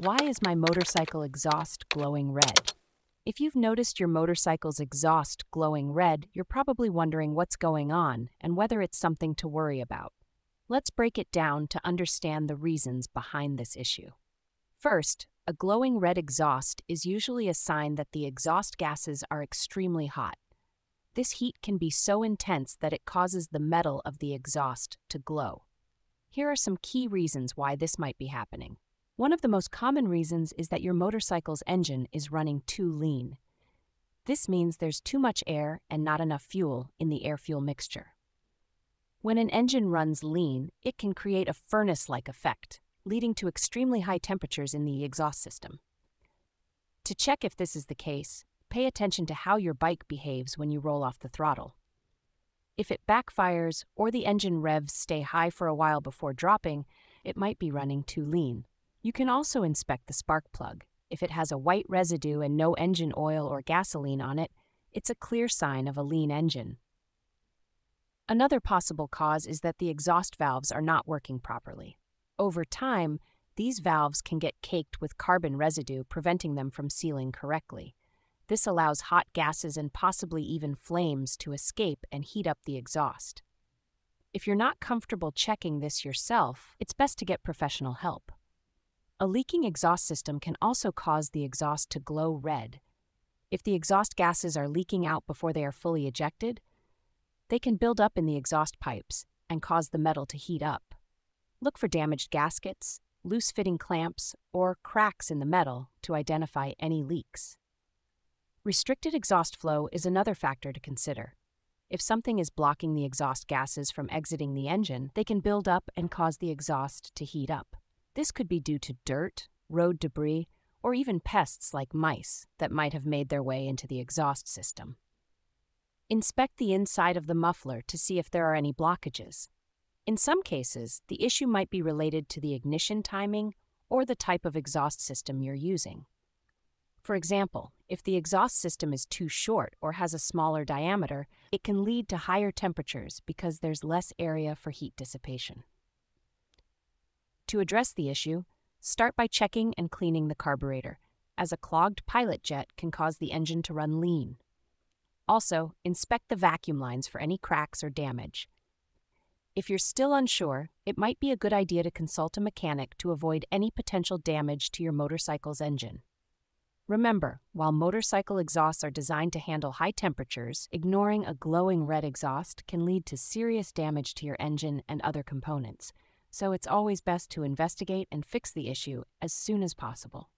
Why is my motorcycle exhaust glowing red? If you've noticed your motorcycle's exhaust glowing red, you're probably wondering what's going on and whether it's something to worry about. Let's break it down to understand the reasons behind this issue. First, a glowing red exhaust is usually a sign that the exhaust gases are extremely hot. This heat can be so intense that it causes the metal of the exhaust to glow. Here are some key reasons why this might be happening. One of the most common reasons is that your motorcycle's engine is running too lean. This means there's too much air and not enough fuel in the air fuel mixture. When an engine runs lean, it can create a furnace like effect, leading to extremely high temperatures in the exhaust system. To check if this is the case, pay attention to how your bike behaves when you roll off the throttle. If it backfires or the engine revs stay high for a while before dropping, it might be running too lean. You can also inspect the spark plug. If it has a white residue and no engine oil or gasoline on it, it's a clear sign of a lean engine. Another possible cause is that the exhaust valves are not working properly. Over time, these valves can get caked with carbon residue, preventing them from sealing correctly. This allows hot gases and possibly even flames to escape and heat up the exhaust. If you're not comfortable checking this yourself, it's best to get professional help. A leaking exhaust system can also cause the exhaust to glow red. If the exhaust gases are leaking out before they are fully ejected, they can build up in the exhaust pipes and cause the metal to heat up. Look for damaged gaskets, loose fitting clamps, or cracks in the metal to identify any leaks. Restricted exhaust flow is another factor to consider. If something is blocking the exhaust gases from exiting the engine, they can build up and cause the exhaust to heat up. This could be due to dirt, road debris, or even pests like mice that might have made their way into the exhaust system. Inspect the inside of the muffler to see if there are any blockages. In some cases, the issue might be related to the ignition timing or the type of exhaust system you're using. For example, if the exhaust system is too short or has a smaller diameter, it can lead to higher temperatures because there's less area for heat dissipation. To address the issue, start by checking and cleaning the carburetor, as a clogged pilot jet can cause the engine to run lean. Also, inspect the vacuum lines for any cracks or damage. If you're still unsure, it might be a good idea to consult a mechanic to avoid any potential damage to your motorcycle's engine. Remember, while motorcycle exhausts are designed to handle high temperatures, ignoring a glowing red exhaust can lead to serious damage to your engine and other components, so it's always best to investigate and fix the issue as soon as possible.